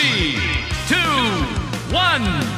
Three, two, one.